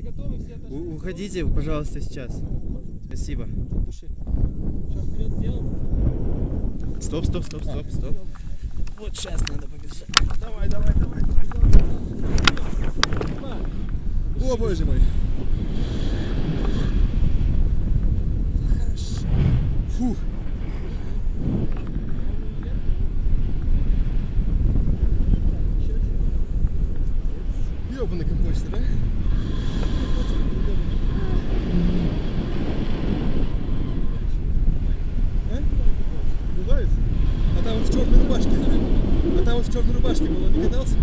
Все готовы, все отошли. У- Уходите, пожалуйста, сейчас. Спасибо. Души. Сейчас вперед сделаем. Стоп, стоп, стоп, стоп, стоп. Вот сейчас надо побежать. Давай, давай, давай. О, боже мой. Фух. Ёбаный компостер, а? А? Бывает? А там вот в черной рубашке. А там вот в черной рубашке был, он не катался?